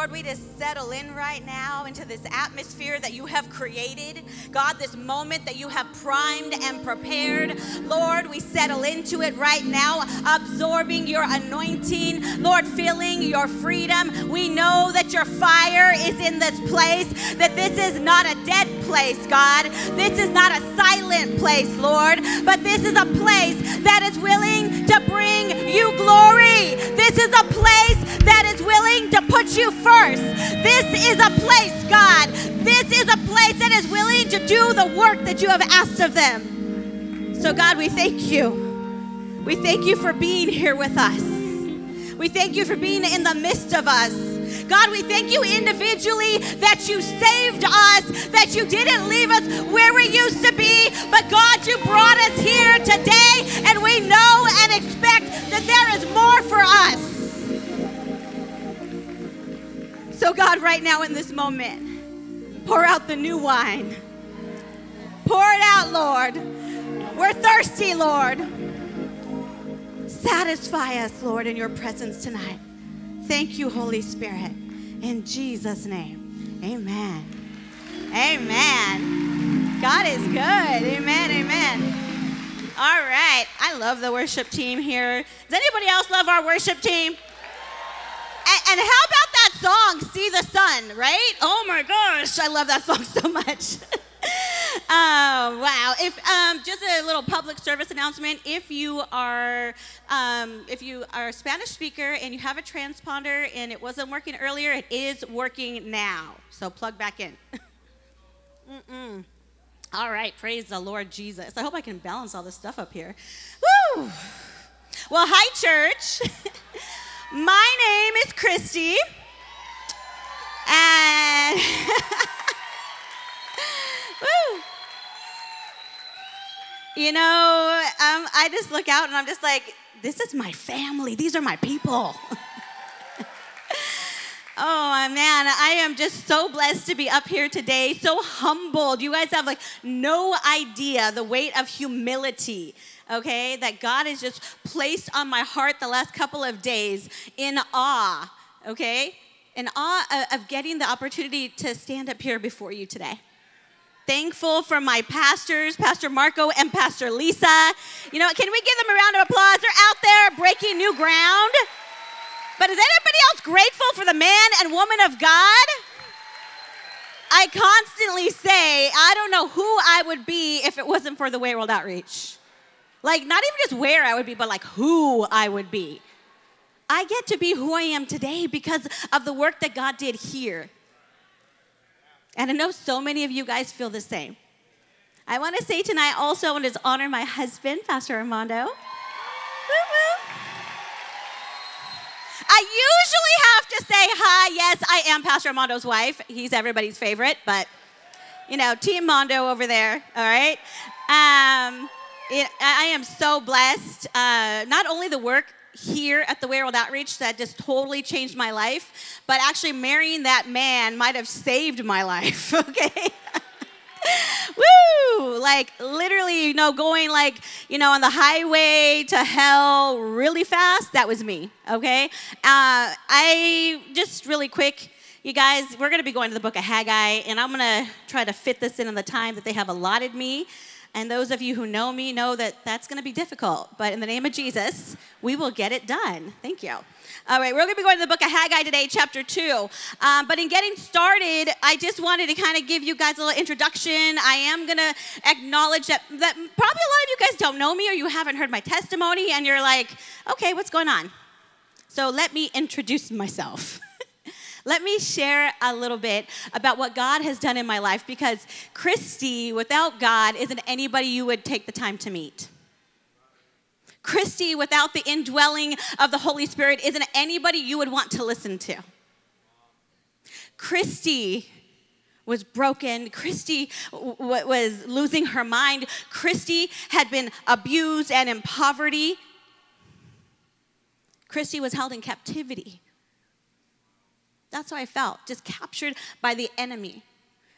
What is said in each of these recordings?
Lord, we just settle in right now into this atmosphere that you have created. God, this moment that you have primed and prepared. Lord, we settle into it right now, absorbing your anointing. Lord, feeling your freedom. We know that your fire is in this place, that this is not a dead place, God. This is not a silent place, Lord, but this is a place that is willing to bring you glory. This is a place that is willing to put you first. This is a place, God. This is a place that is willing to do the work that you have asked of them. So, God, we thank you. We thank you for being here with us. We thank you for being in the midst of us. God, we thank you individually that you saved us, that you didn't leave us where we used to be, but God, you brought us here today, and we know and expect that there is more for us. So, God, right now in this moment, pour out the new wine. Pour it out, Lord. We're thirsty, Lord. Satisfy us, Lord, in your presence tonight. Thank you, Holy Spirit. In Jesus' name, amen. Amen. God is good. Amen. Amen. All right. I love the worship team here. Does anybody else love our worship team? And, and how about song, See the Sun, right? Oh my gosh, I love that song so much. Oh, wow. If um, just a little public service announcement, if you are um, if you are a Spanish speaker and you have a transponder and it wasn't working earlier, it is working now. So plug back in. Mm-mm. All right, praise the Lord Jesus. I hope I can balance all this stuff up here. Woo! Well, hi, church. My name is Christy. And Woo! You know, um, I just look out and I'm just like, this is my family. These are my people. Oh man, I am just so blessed to be up here today, so humbled. You guys have like no idea the weight of humility, okay, that God has just placed on my heart the last couple of days in awe, okay? In awe of getting the opportunity to stand up here before you today thankful for my pastors, Pastor Marco and Pastor Liza. You know, can we give them a round of applause? They're out there breaking new ground. But is anybody else grateful for the man and woman of God? I constantly say, I don't know who I would be if it wasn't for the Way World Outreach. Like, not even just where I would be, but like who I would be. I get to be who I am today because of the work that God did here. And I know so many of you guys feel the same. I want to say tonight also, I want to honor my husband, Pastor Armando. I usually have to say hi. Yes, I am Pastor Armando's wife. He's everybody's favorite, but you know, Team Mondo over there, all right? Um, it, I am so blessed. Uh, not only the work here at the Way World Outreach that just totally changed my life, but actually marrying that man might have saved my life, okay? Woo! Like literally, you know, going like, you know, on the highway to hell really fast, that was me, okay? Uh, I just really quick, you guys, we're gonna be going to the book of Haggai, and I'm gonna try to fit this in in the time that they have allotted me. And those of you who know me know that that's going to be difficult. But in the name of Jesus, we will get it done. Thank you. All right, we're going to be going to the book of Haggai today, chapter 2. Um, but in getting started, I just wanted to kind of give you guys a little introduction. I am going to acknowledge that, that probably a lot of you guys don't know me or you haven't heard my testimony, and you're like, okay, what's going on? So let me introduce myself. Let me share a little bit about what God has done in my life because Christy, without God, isn't anybody you would take the time to meet. Christy, without the indwelling of the Holy Spirit, isn't anybody you would want to listen to. Christy was broken. Christy was losing her mind. Christy had been abused and in poverty. Christy was held in captivity. That's how I felt, just captured by the enemy.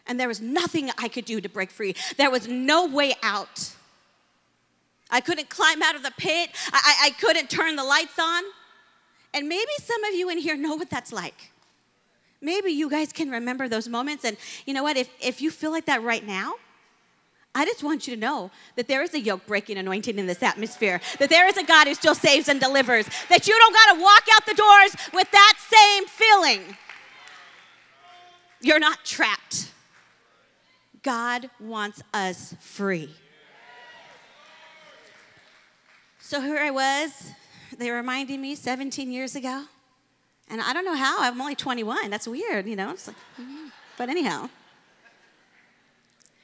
And there was nothing I could do to break free. There was no way out. I couldn't climb out of the pit. I, I, I couldn't turn the lights on. And maybe some of you in here know what that's like. maybe you guys can remember those moments. And you know what? If, if you feel like that right now, I just want you to know that there is a yoke breaking anointing in this atmosphere, that there is a God who still saves and delivers, that you don't got to walk out the doors with that same feeling. You're not trapped. God wants us free. So here I was, they were reminding me 17 years ago. And I don't know how, I'm only 21. That's weird, you know? Like, mm-hmm. but anyhow.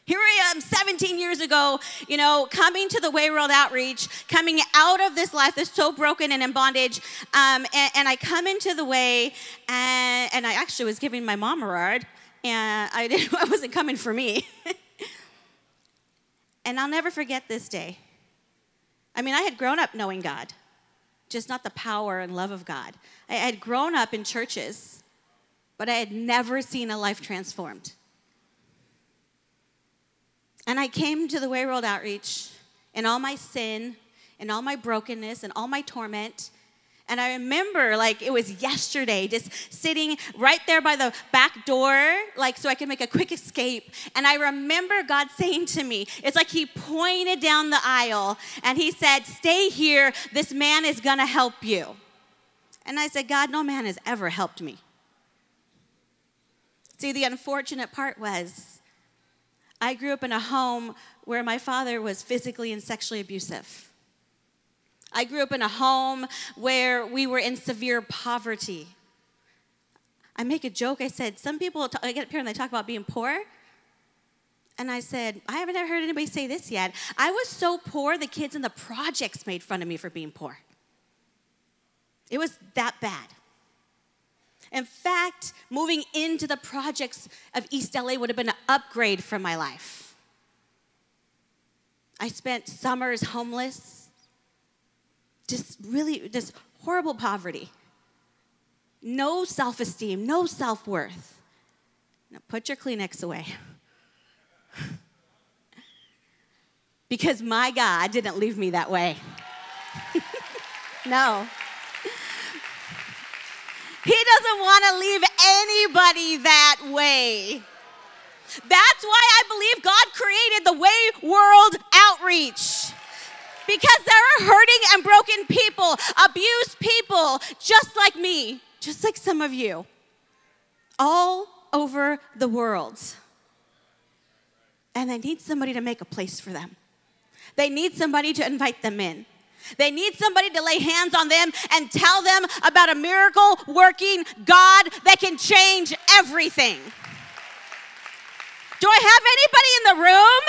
Here I am 17 years ago, you know, coming to the Way World Outreach, coming out of this life that's so broken and in bondage. Um, and, and, I come into the Way, and, and I actually was giving my mom a ride, and I, didn't, I wasn't coming for me. and I'll never forget this day. I mean, I had grown up knowing God, just not the power and love of God. I had grown up in churches, but I had never seen a life transformed. And I came to the Way World Outreach in all my sin and all my brokenness and all my torment. And I remember like it was yesterday, just sitting right there by the back door, like so I could make a quick escape. And I remember God saying to me, it's like He pointed down the aisle and He said, Stay here, this man is gonna help you. And I said, God, no man has ever helped me. See, the unfortunate part was, I grew up in a home where my father was physically and sexually abusive. I grew up in a home where we were in severe poverty. I make a joke. I said, Some people, I get up here and they talk about being poor. And I said, I haven't ever heard anybody say this yet. I was so poor, the kids in the projects made fun of me for being poor. It was that bad. In fact, moving into the projects of East LA would have been an upgrade for my life. I spent summers homeless, just really, just horrible poverty. No self esteem, no self worth. Now put your Kleenex away. because my God didn't leave me that way. no. He doesn't want to leave anybody that way. That's why I believe God created the Way World Outreach. Because there are hurting and broken people, abused people, just like me, just like some of you, all over the world. And they need somebody to make a place for them. They need somebody to invite them in. They need somebody to lay hands on them and tell them about a miracle working God that can change everything. Do I have anybody in the room?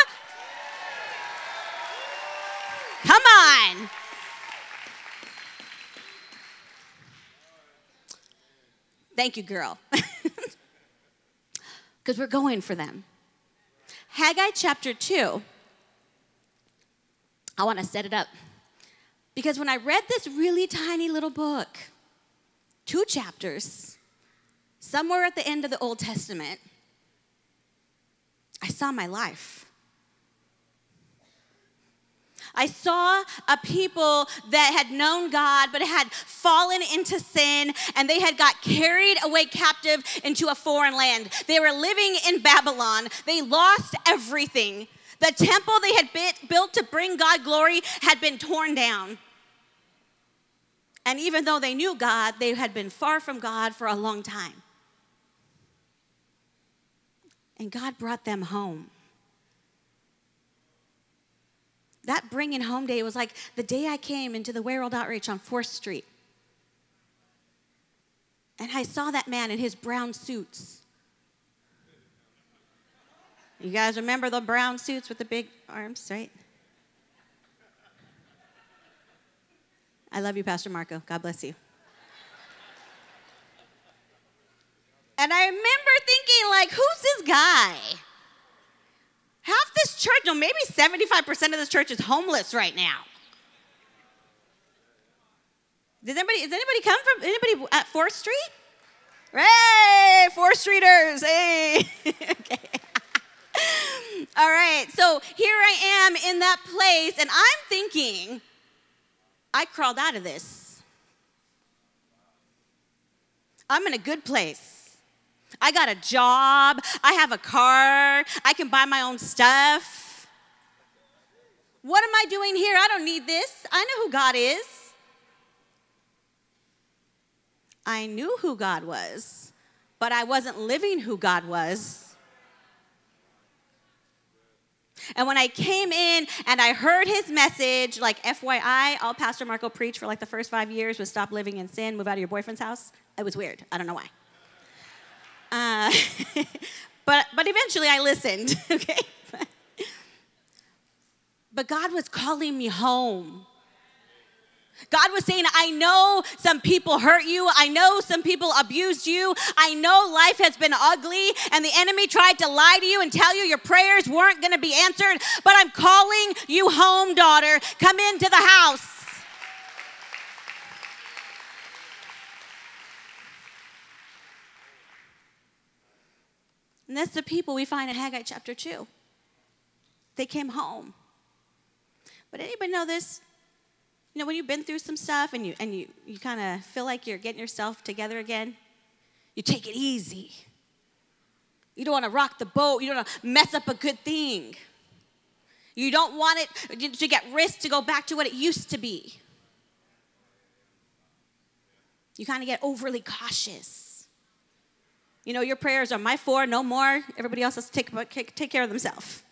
Come on. Thank you, girl. Because we're going for them. Haggai chapter 2. I want to set it up. Because when I read this really tiny little book, two chapters, somewhere at the end of the Old Testament, I saw my life. I saw a people that had known God but had fallen into sin and they had got carried away captive into a foreign land. They were living in Babylon. They lost everything. The temple they had built to bring God glory had been torn down. And even though they knew God, they had been far from God for a long time. And God brought them home. That bringing home day was like the day I came into the Way World Outreach on 4th Street. And I saw that man in his brown suits. You guys remember the brown suits with the big arms, right? I love you, Pastor Marco. God bless you. And I remember thinking, like, who's this guy? Half this church, no, maybe 75% of this church is homeless right now. Does anybody, does anybody come from, anybody at 4th Street? Hey, 4th Streeters, hey. okay. All right, so here I am in that place, and I'm thinking, I crawled out of this. I'm in a good place. I got a job. I have a car. I can buy my own stuff. What am I doing here? I don't need this. I know who God is. I knew who God was, but I wasn't living who God was. And when I came in and I heard his message, like FYI, all Pastor Marco preached for like the first five years was stop living in sin, move out of your boyfriend's house. It was weird. I don't know why. Uh, but, but eventually I listened, okay? but God was calling me home. God was saying, I know some people hurt you. I know some people abused you. I know life has been ugly and the enemy tried to lie to you and tell you your prayers weren't going to be answered. But I'm calling you home, daughter. Come into the house. And that's the people we find in Haggai chapter 2. They came home. But anybody know this? You know, when you've been through some stuff and you, and you, you kind of feel like you're getting yourself together again, you take it easy. You don't want to rock the boat. You don't want to mess up a good thing. You don't want it to get risk to go back to what it used to be. You kind of get overly cautious. You know, your prayers are my four, no more. Everybody else has to take, take care of themselves.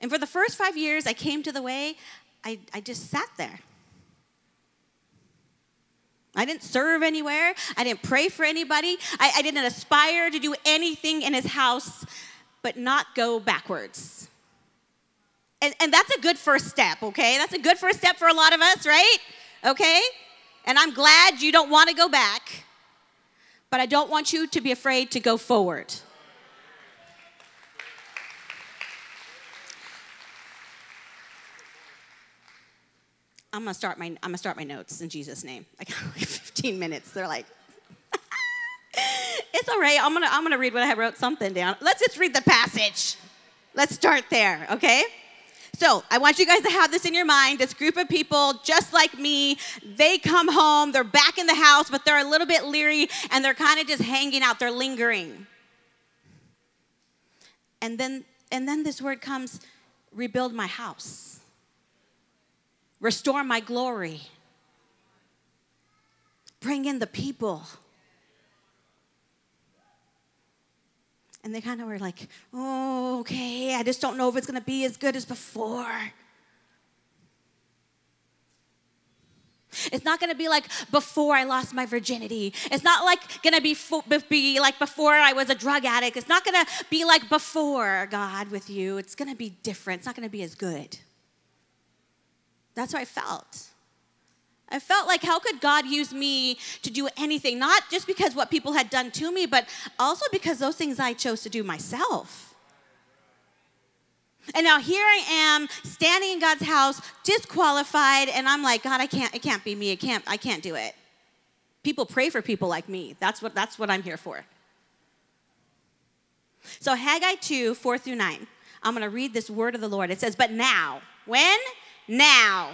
And for the first five years I came to the way, I, I just sat there. I didn't serve anywhere. I didn't pray for anybody. I, I didn't aspire to do anything in his house but not go backwards. And, and that's a good first step, okay? That's a good first step for a lot of us, right? Okay? And I'm glad you don't want to go back, but I don't want you to be afraid to go forward. I'm gonna start my I'm gonna start my notes in Jesus' name. I got like 15 minutes. They're like, it's all right. I'm gonna I'm gonna read what I wrote something down. Let's just read the passage. Let's start there, okay? So I want you guys to have this in your mind. This group of people, just like me, they come home, they're back in the house, but they're a little bit leery and they're kind of just hanging out, they're lingering. And then and then this word comes, rebuild my house. Restore my glory. Bring in the people. And they kind of were like, oh, okay, I just don't know if it's going to be as good as before. It's not going to be like before I lost my virginity. It's not like going to be, fo- be like before I was a drug addict. It's not going to be like before God with you. It's going to be different. It's not going to be as good. That's how I felt. I felt like, how could God use me to do anything? Not just because what people had done to me, but also because those things I chose to do myself. And now here I am standing in God's house, disqualified, and I'm like, God, I can't, it can't be me. It can't, I can't do it. People pray for people like me. That's what, that's what I'm here for. So Haggai 2, 4 through 9. I'm going to read this word of the Lord. It says, But now, when? Now.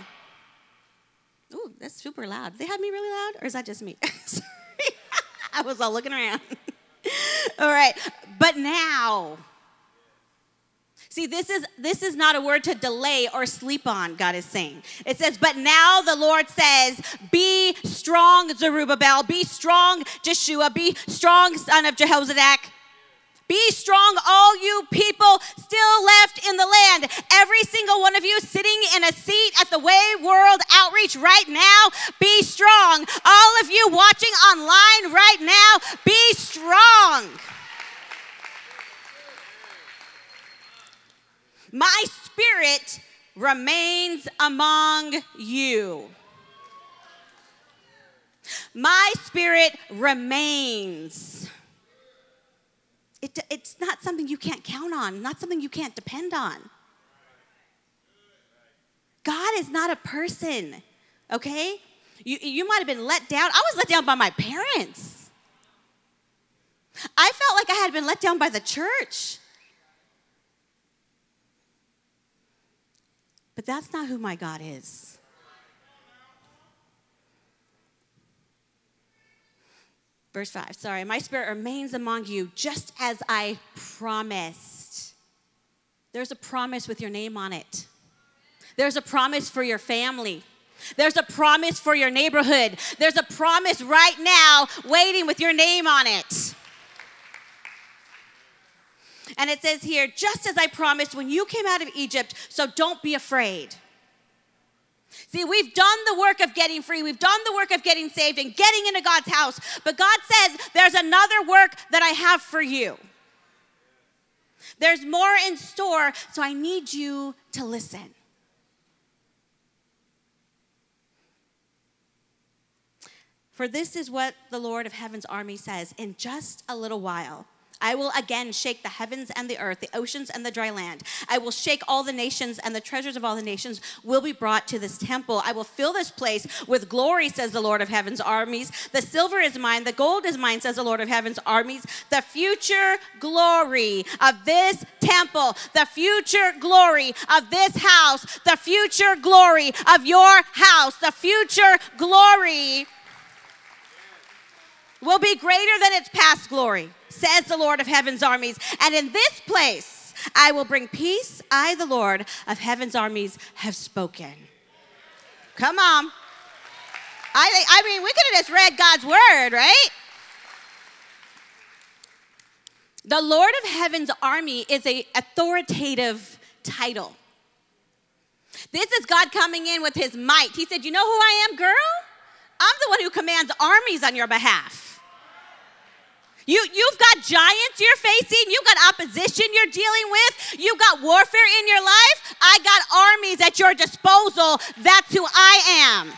Ooh, that's super loud. They have me really loud, or is that just me? Sorry. I was all looking around. all right, but now. See, this is this is not a word to delay or sleep on, God is saying. It says, but now the Lord says, Be strong, Zerubbabel, be strong, Jeshua, be strong, son of Jehozadak. Be strong, all you people still left in the land. Every single one of you sitting in a seat at the Way World Outreach right now, be strong. All of you watching online right now, be strong. My spirit remains among you. My spirit remains. It, it's not something you can't count on, not something you can't depend on. God is not a person, okay? You, you might have been let down. I was let down by my parents. I felt like I had been let down by the church. But that's not who my God is. Verse 5, sorry. My spirit remains among you just as I promised. There's a promise with your name on it. There's a promise for your family. There's a promise for your neighborhood. There's a promise right now waiting with your name on it. And it says here, just as I promised when you came out of Egypt, so don't be afraid. See, we've done the work of getting free. We've done the work of getting saved and getting into God's house. But God says, there's another work that I have for you. There's more in store, so I need you to listen. For this is what the Lord of heaven's army says In just a little while, I will again shake the heavens and the earth, the oceans and the dry land. I will shake all the nations, and the treasures of all the nations will be brought to this temple. I will fill this place with glory, says the Lord of heaven's armies. The silver is mine, the gold is mine, says the Lord of heaven's armies. The future glory of this temple, the future glory of this house, the future glory of your house, the future glory will be greater than its past glory, says the Lord of heaven's armies. And in this place I will bring peace. I, the Lord of heaven's armies, have spoken. Come on. I, I mean, we could have just read God's word, right? The Lord of heaven's army is a authoritative title. This is God coming in with his might. He said, You know who I am, girl? I'm the one who commands armies on your behalf. You, you've got giants you're facing. You've got opposition you're dealing with. You've got warfare in your life. I got armies at your disposal. That's who I am.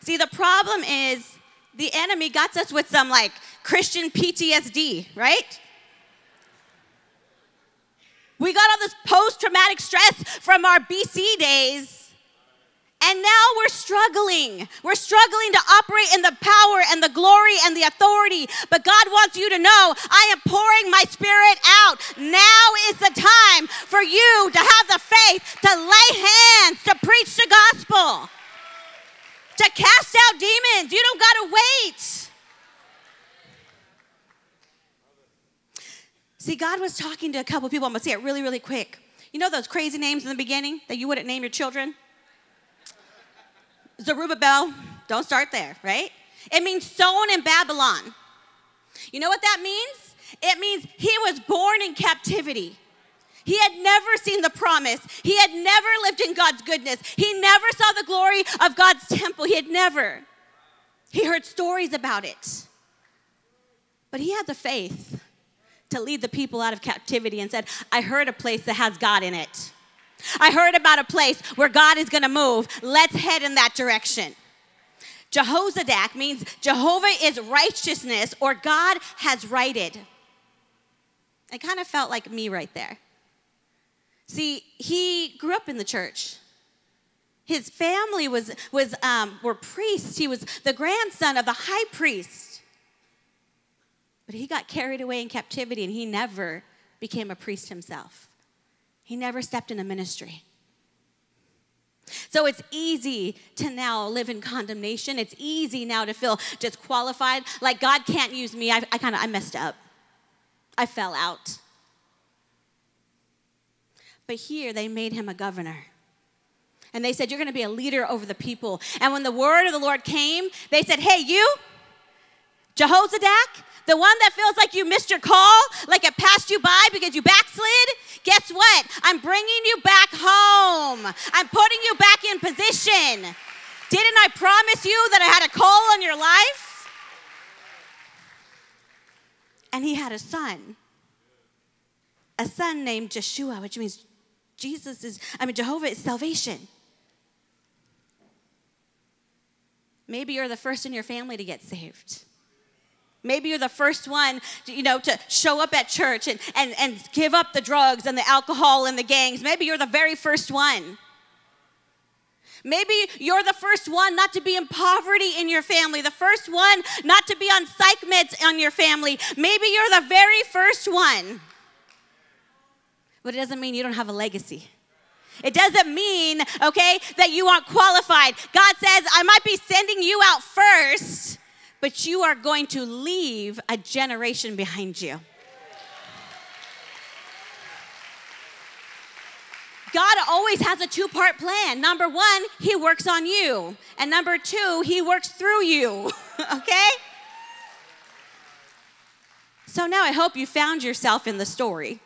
See, the problem is the enemy got us with some like Christian PTSD, right? We got all this post traumatic stress from our BC days and now we're struggling. We're struggling to operate in the power and the glory and the authority. But God wants you to know I am pouring my spirit out. Now is the time for you to have the faith to lay hands, to preach the gospel, to cast out demons. You don't got to wait. See, God was talking to a couple people. I'm going to say it really, really quick. You know those crazy names in the beginning that you wouldn't name your children? Zerubbabel, don't start there, right? It means sown in Babylon. You know what that means? It means he was born in captivity. He had never seen the promise. He had never lived in God's goodness. He never saw the glory of God's temple. He had never. He heard stories about it. But he had the faith to lead the people out of captivity and said, I heard a place that has God in it. I heard about a place where God is going to move. Let's head in that direction. Jehozadak means Jehovah is righteousness or God has righted. It kind of felt like me right there. See, he grew up in the church. His family was, was um, were priests. He was the grandson of the high priest. But he got carried away in captivity and he never became a priest himself. He never stepped in a ministry. So it's easy to now live in condemnation. It's easy now to feel disqualified, like God can't use me. I, I kind of I messed up. I fell out. But here they made him a governor. And they said, You're going to be a leader over the people. And when the word of the Lord came, they said, Hey, you, Jehozadak, the one that feels like you missed your call, like it passed you by because you backslid, guess what? I'm bringing you back home. I'm putting you back in position. Didn't I promise you that I had a call on your life? And he had a son, a son named Joshua, which means Jesus is, I mean, Jehovah is salvation. Maybe you're the first in your family to get saved. Maybe you're the first one, to, you know, to show up at church and, and, and give up the drugs and the alcohol and the gangs. Maybe you're the very first one. Maybe you're the first one not to be in poverty in your family, the first one not to be on psych meds on your family. Maybe you're the very first one. But it doesn't mean you don't have a legacy. It doesn't mean, okay, that you aren't qualified. God says, I might be sending you out first, but you are going to leave a generation behind you. God always has a two part plan. Number one, He works on you. And number two, He works through you. okay? So now I hope you found yourself in the story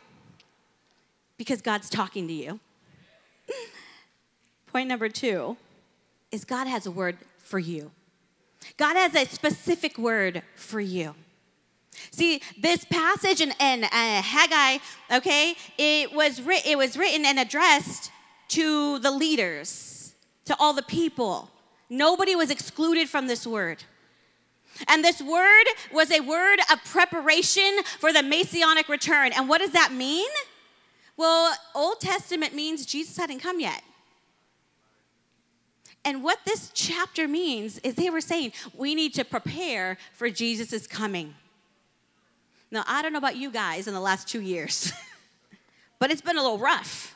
because God's talking to you. Point number two is God has a word for you. God has a specific word for you. See, this passage in, in uh, Haggai, okay, it was, ri- it was written and addressed to the leaders, to all the people. Nobody was excluded from this word. And this word was a word of preparation for the messianic return. And what does that mean? Well, Old Testament means Jesus hadn't come yet. And what this chapter means is they were saying we need to prepare for Jesus' coming. Now, I don't know about you guys in the last two years, but it's been a little rough.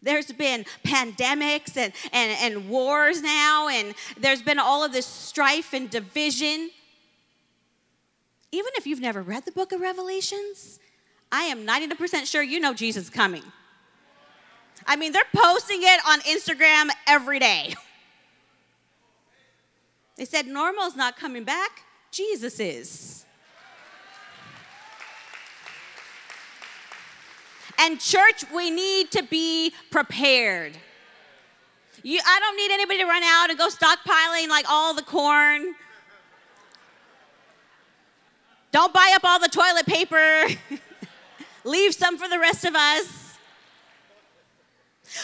There's been pandemics and, and, and wars now, and there's been all of this strife and division. Even if you've never read the book of Revelations, I am 99% sure you know Jesus coming. I mean, they're posting it on Instagram every day. They said normal's not coming back. Jesus is. And church, we need to be prepared. You, I don't need anybody to run out and go stockpiling like all the corn. Don't buy up all the toilet paper. Leave some for the rest of us.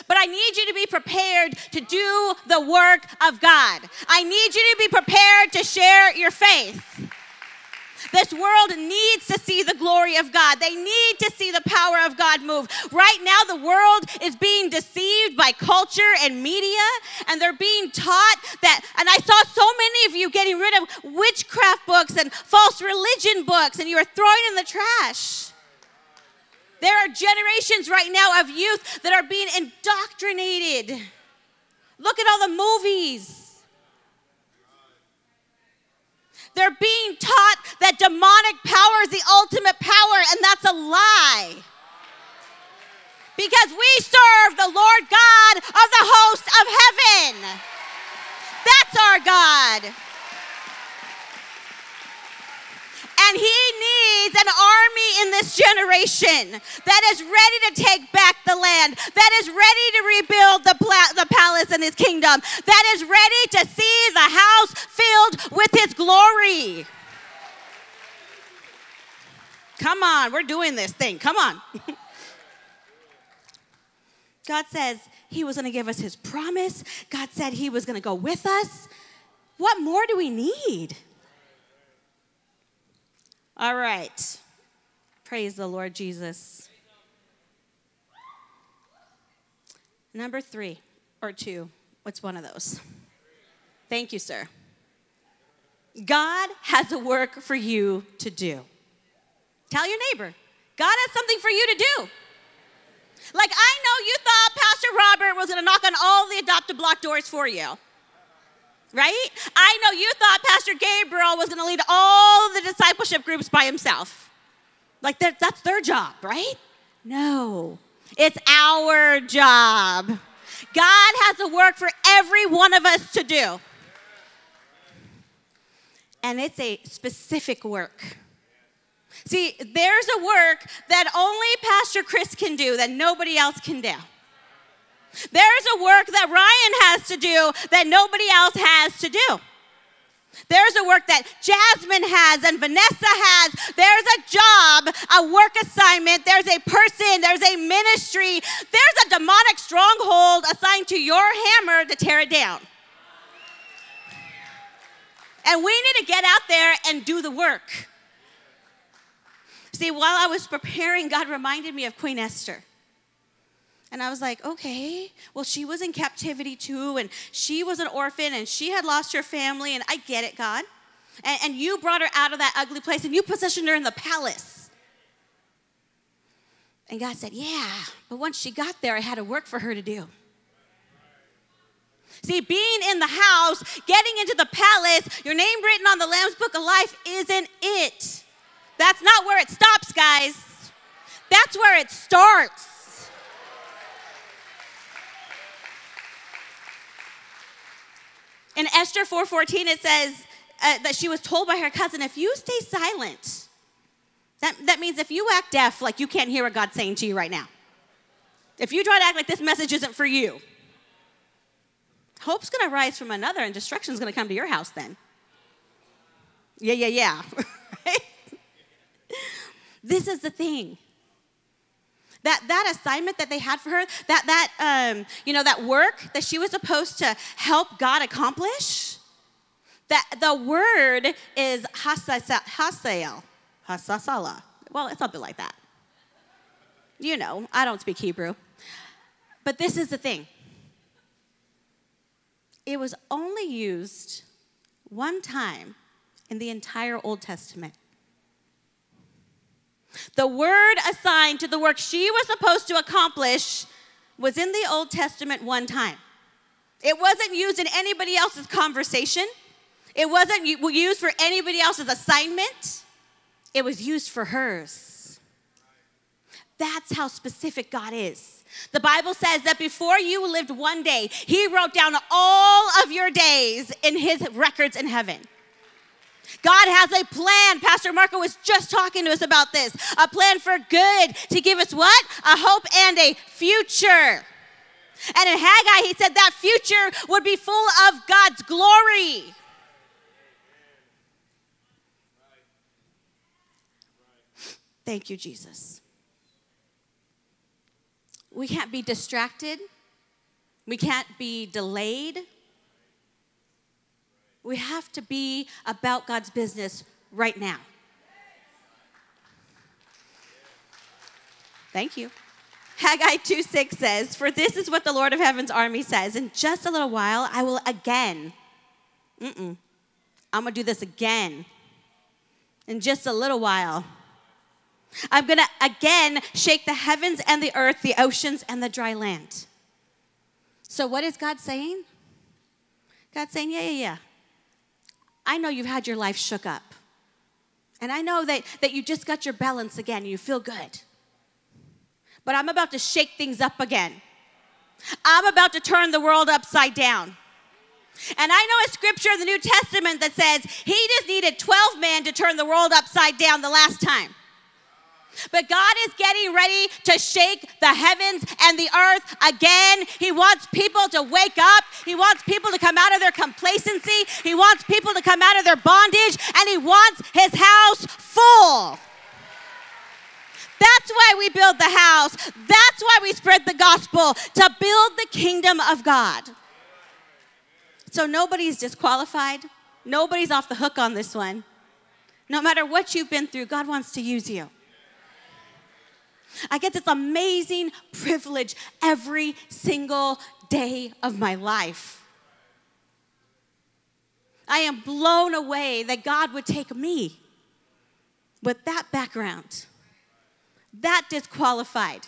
But I need you to be prepared to do the work of God. I need you to be prepared to share your faith. This world needs to see the glory of God. They need to see the power of God move. Right now, the world is being deceived by culture and media, and they're being taught that. And I saw so many of you getting rid of witchcraft books and false religion books, and you are throwing in the trash. There are generations right now of youth that are being indoctrinated. Look at all the movies. They're being taught that demonic power is the ultimate power, and that's a lie. Because we serve the Lord God of the host of heaven. That's our God. And he needs an army in this generation that is ready to take back the land, that is ready to rebuild the, pla- the palace and his kingdom, that is ready to see the house filled with his glory. Come on, we're doing this thing. Come on. God says he was going to give us his promise. God said he was going to go with us. What more do we need? All right. Praise the Lord Jesus. Number three or two. What's one of those? Thank you, sir. God has a work for you to do. Tell your neighbor, God has something for you to do. Like, I know you thought Pastor Robert was gonna knock on all the adopted block doors for you right? I know you thought Pastor Gabriel was going to lead all the discipleship groups by himself. Like that, that's their job, right? No, it's our job. God has a work for every one of us to do. And it's a specific work. See, there's a work that only Pastor Chris can do that nobody else can do. There's a work that Ryan has to do that nobody else has to do. There's a work that Jasmine has and Vanessa has. There's a job, a work assignment. There's a person. There's a ministry. There's a demonic stronghold assigned to your hammer to tear it down. And we need to get out there and do the work. See, while I was preparing, God reminded me of Queen Esther. And I was like, okay, well, she was in captivity too, and she was an orphan, and she had lost her family, and I get it, God. And, and you brought her out of that ugly place, and you positioned her in the palace. And God said, Yeah, but once she got there, I had a work for her to do. See, being in the house, getting into the palace, your name written on the Lamb's Book of Life isn't it. That's not where it stops, guys. That's where it starts. In Esther 4:14 it says uh, that she was told by her cousin, if you stay silent, that, that means if you act deaf, like you can't hear what God's saying to you right now. If you try to act like this message isn't for you, hope's gonna rise from another and destruction's gonna come to your house then. Yeah, yeah, yeah. this is the thing. That, that assignment that they had for her, that, that, um, you know, that work that she was supposed to help God accomplish, that the word is hasael, hasasala. Well, it's something like that. You know, I don't speak Hebrew. But this is the thing it was only used one time in the entire Old Testament. The word assigned to the work she was supposed to accomplish was in the Old Testament one time. It wasn't used in anybody else's conversation, it wasn't used for anybody else's assignment, it was used for hers. That's how specific God is. The Bible says that before you lived one day, He wrote down all of your days in His records in heaven. God has a plan. Pastor Marco was just talking to us about this. A plan for good to give us what? A hope and a future. And in Haggai, he said that future would be full of God's glory. Thank you, Jesus. We can't be distracted. We can't be delayed. We have to be about God's business right now. Thank you. Haggai 2 6 says, For this is what the Lord of Heaven's army says, In just a little while, I will again, mm-mm, I'm gonna do this again. In just a little while, I'm gonna again shake the heavens and the earth, the oceans and the dry land. So, what is God saying? God's saying, Yeah, yeah, yeah. I know you've had your life shook up. And I know that, that you just got your balance again and you feel good. But I'm about to shake things up again. I'm about to turn the world upside down. And I know a scripture in the New Testament that says he just needed 12 men to turn the world upside down the last time. But God is getting ready to shake the heavens and the earth again. He wants people to wake up. He wants people to come out of their complacency. He wants people to come out of their bondage. And He wants His house full. That's why we build the house. That's why we spread the gospel to build the kingdom of God. So nobody's disqualified. Nobody's off the hook on this one. No matter what you've been through, God wants to use you. I get this amazing privilege every single day of my life. I am blown away that God would take me with that background, that disqualified,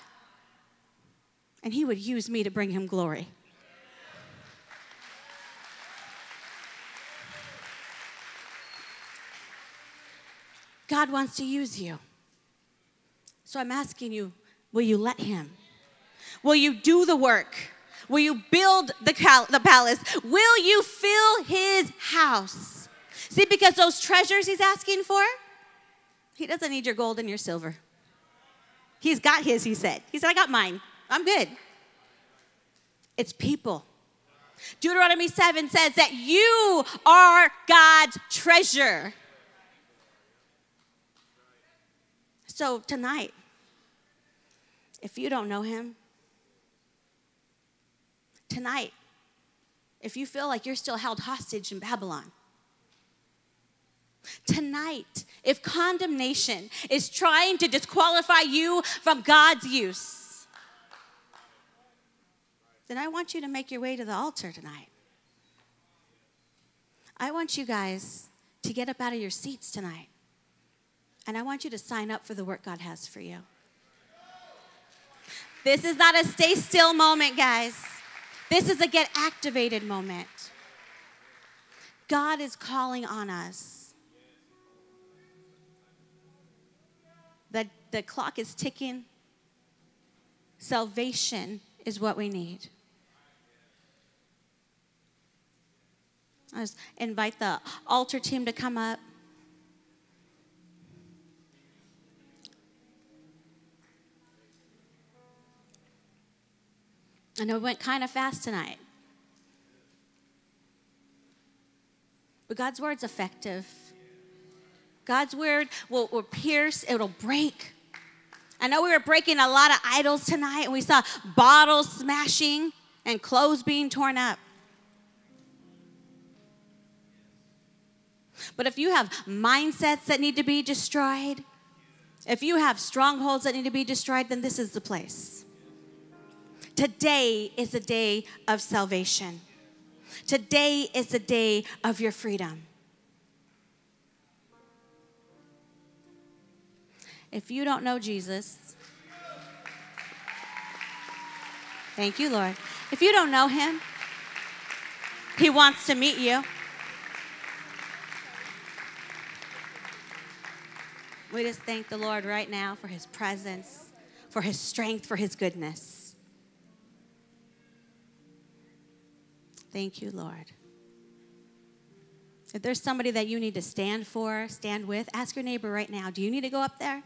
and He would use me to bring Him glory. God wants to use you. So I'm asking you, will you let him? Will you do the work? Will you build the, cal- the palace? Will you fill his house? See, because those treasures he's asking for, he doesn't need your gold and your silver. He's got his, he said. He said, I got mine. I'm good. It's people. Deuteronomy 7 says that you are God's treasure. So tonight, if you don't know him, tonight, if you feel like you're still held hostage in Babylon, tonight, if condemnation is trying to disqualify you from God's use, then I want you to make your way to the altar tonight. I want you guys to get up out of your seats tonight. And I want you to sign up for the work God has for you. This is not a stay still moment, guys. This is a get activated moment. God is calling on us. The, the clock is ticking. Salvation is what we need. I just invite the altar team to come up. I know it went kind of fast tonight. But God's word's effective. God's word will, will pierce, it'll break. I know we were breaking a lot of idols tonight, and we saw bottles smashing and clothes being torn up. But if you have mindsets that need to be destroyed, if you have strongholds that need to be destroyed, then this is the place. Today is the day of salvation. Today is the day of your freedom. If you don't know Jesus, thank you, Lord. If you don't know him, he wants to meet you. We just thank the Lord right now for his presence, for his strength, for his goodness. Thank you, Lord. If there's somebody that you need to stand for, stand with, ask your neighbor right now do you need to go up there?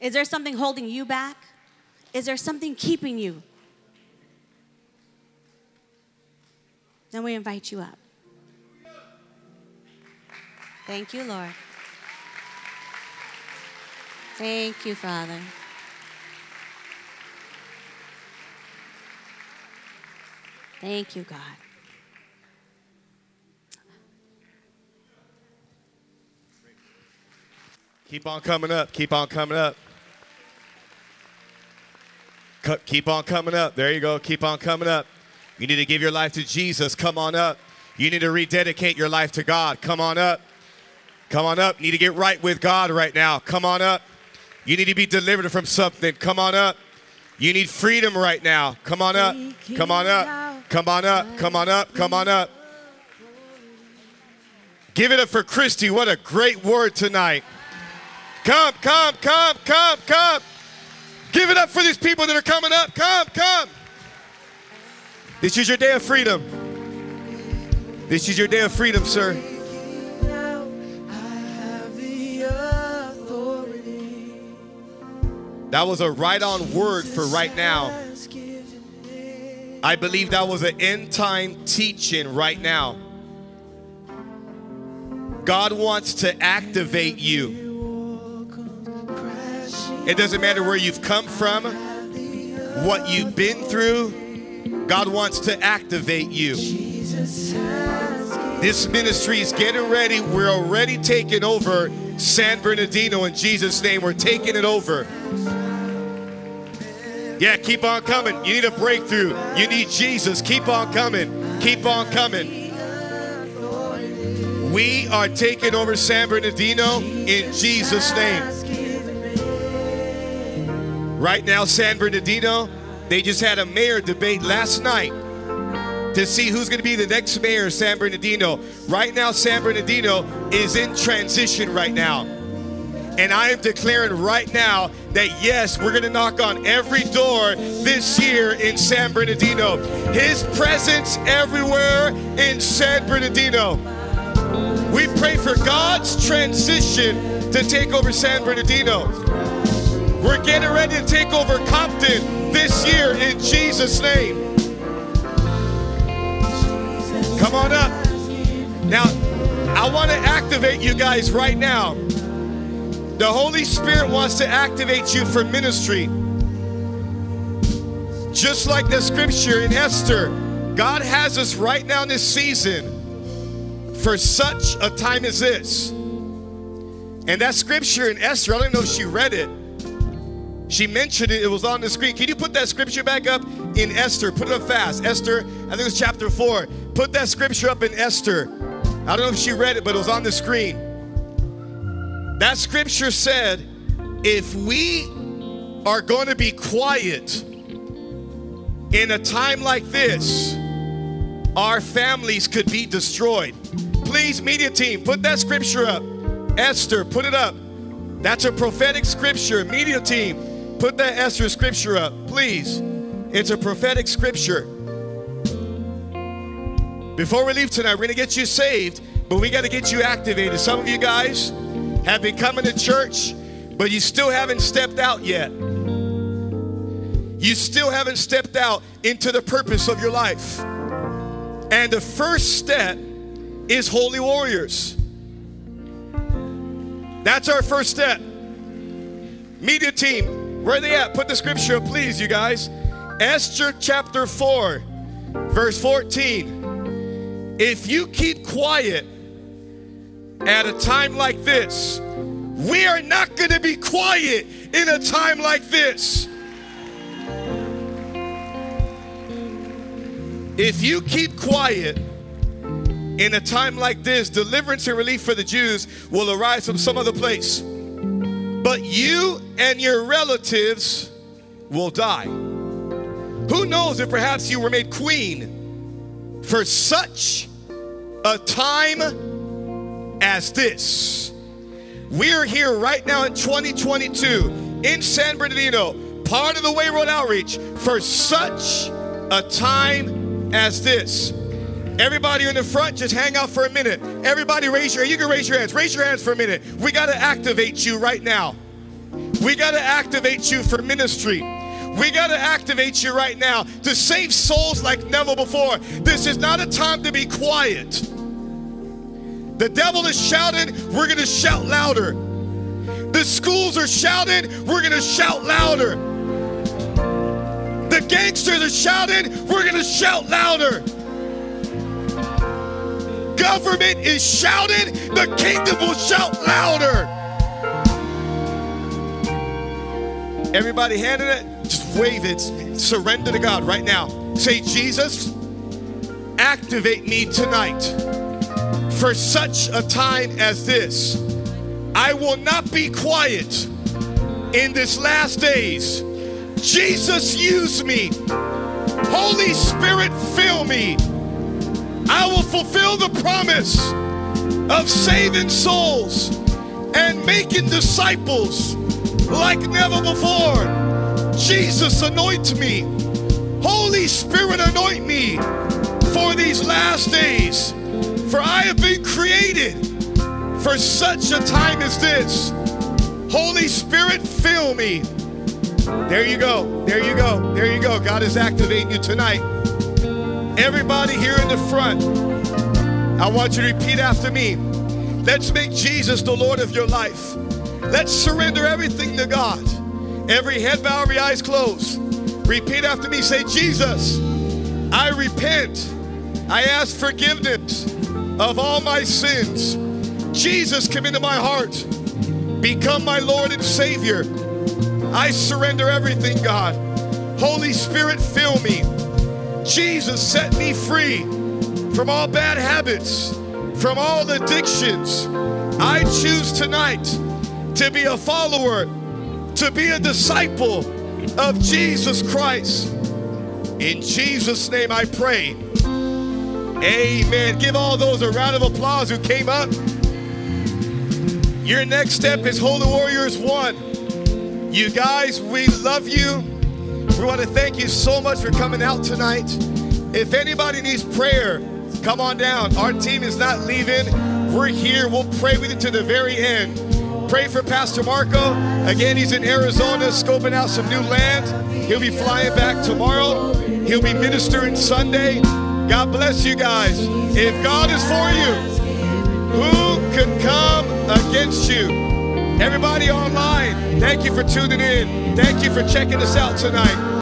Is there something holding you back? Is there something keeping you? Then we invite you up. Thank you, Lord. Thank you, Father. Thank you, God. Keep on coming up. Keep on coming up. Keep on coming up. There you go. Keep on coming up. You need to give your life to Jesus. Come on up. You need to rededicate your life to God. Come on up. Come on up. You need to get right with God right now. Come on up. You need to be delivered from something. Come on up. You need freedom right now. Come on up. Come on up. Come on up. Come on up. Come on up. Give it up for Christy. What a great word tonight. Come, come, come, come, come. Give it up for these people that are coming up. Come, come. This is your day of freedom. This is your day of freedom, sir. That was a right on word for right now. I believe that was an end time teaching right now. God wants to activate you. It doesn't matter where you've come from, what you've been through, God wants to activate you. This ministry is getting ready. We're already taking over San Bernardino in Jesus' name. We're taking it over. Yeah, keep on coming. You need a breakthrough. You need Jesus. Keep on coming. Keep on coming. We are taking over San Bernardino in Jesus' name. Right now, San Bernardino, they just had a mayor debate last night to see who's going to be the next mayor of San Bernardino. Right now, San Bernardino is in transition right now. And I am declaring right now that yes, we're going to knock on every door this year in San Bernardino. His presence everywhere in San Bernardino. We pray for God's transition to take over San Bernardino. We're getting ready to take over Compton this year in Jesus' name. Come on up. Now, I want to activate you guys right now. The Holy Spirit wants to activate you for ministry. Just like the scripture in Esther, God has us right now in this season for such a time as this. And that scripture in Esther, I don't know if she read it. She mentioned it, it was on the screen. Can you put that scripture back up in Esther? Put it up fast. Esther, I think it was chapter 4. Put that scripture up in Esther. I don't know if she read it, but it was on the screen. That scripture said, if we are going to be quiet in a time like this, our families could be destroyed. Please, media team, put that scripture up. Esther, put it up. That's a prophetic scripture. Media team, put that Esther scripture up, please. It's a prophetic scripture. Before we leave tonight, we're going to get you saved, but we got to get you activated. Some of you guys have been coming to church, but you still haven't stepped out yet. You still haven't stepped out into the purpose of your life. And the first step is Holy Warriors. That's our first step. Media team, where are they at? Put the scripture please, you guys. Esther chapter 4, verse 14. If you keep quiet at a time like this, we are not going to be quiet in a time like this. If you keep quiet in a time like this, deliverance and relief for the Jews will arise from some other place. But you and your relatives will die. Who knows if perhaps you were made queen for such a time as this? We're here right now in 2022 in San Bernardino, part of the Way World Outreach, for such a time as this. Everybody in the front, just hang out for a minute. Everybody raise your, you can raise your hands. Raise your hands for a minute. We got to activate you right now. We got to activate you for ministry. We got to activate you right now to save souls like never before. This is not a time to be quiet. The devil is shouting, we're going to shout louder. The schools are shouting, we're going to shout louder. The gangsters are shouting, we're going to shout louder. Government is shouting, the kingdom will shout louder. Everybody handed it, just wave it, surrender to God right now. Say, Jesus, activate me tonight for such a time as this. I will not be quiet in this last days. Jesus, use me. Holy Spirit, fill me. I will fulfill the promise of saving souls and making disciples like never before. Jesus, anoint me. Holy Spirit, anoint me for these last days. For I have been created for such a time as this. Holy Spirit, fill me. There you go. There you go. There you go. God is activating you tonight. Everybody here in the front, I want you to repeat after me. Let's make Jesus the Lord of your life. Let's surrender everything to God. Every head bow, every eyes closed. Repeat after me. Say, Jesus, I repent. I ask forgiveness of all my sins. Jesus, come into my heart. Become my Lord and Savior. I surrender everything, God. Holy Spirit, fill me. Jesus, set me free from all bad habits, from all addictions. I choose tonight to be a follower, to be a disciple of Jesus Christ. In Jesus' name I pray. Amen. Give all those a round of applause who came up. Your next step is Holy Warriors 1. You guys, we love you. We want to thank you so much for coming out tonight. If anybody needs prayer, come on down. Our team is not leaving. We're here. We'll pray with you to the very end. Pray for Pastor Marco. Again, he's in Arizona scoping out some new land. He'll be flying back tomorrow. He'll be ministering Sunday. God bless you guys. If God is for you, who could come against you? Everybody online, thank you for tuning in. Thank you for checking us out tonight.